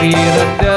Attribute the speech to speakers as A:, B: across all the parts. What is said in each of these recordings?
A: Be the devil.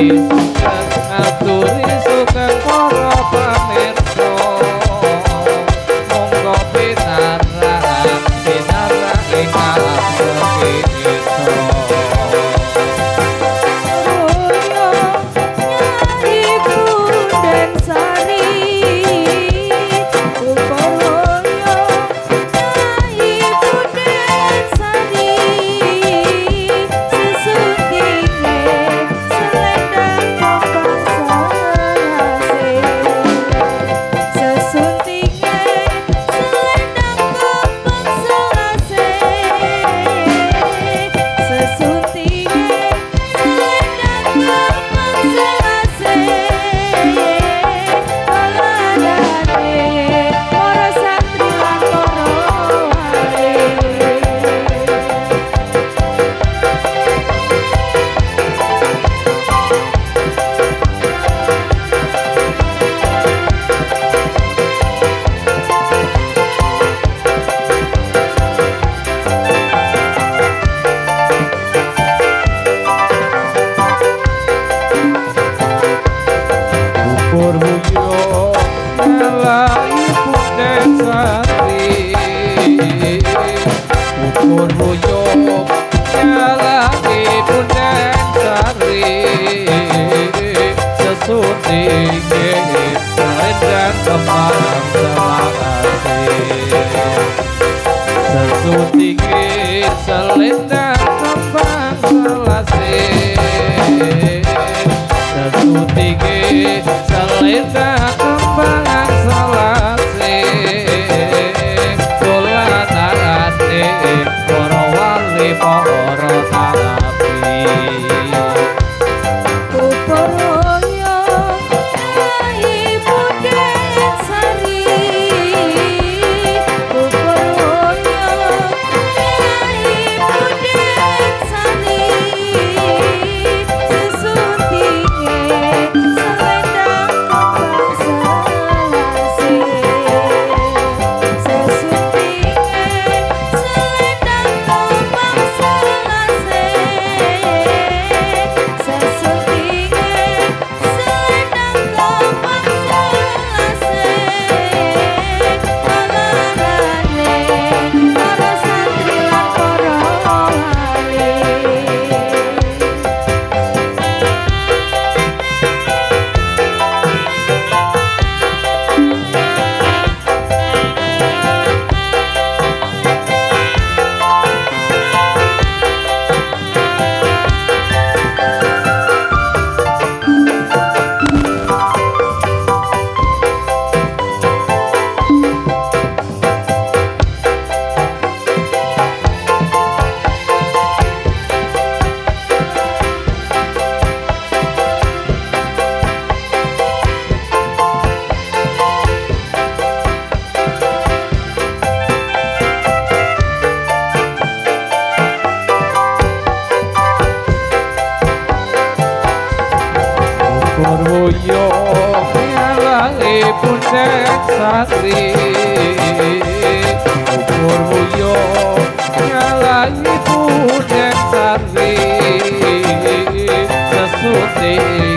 A: Thank. sesuci ini merendang kemarang semangati sesuci ini selendang kemarang semangati Berhuyung nyalangi puncak sari Berhuyung nyalangi puncak sari Sesutinge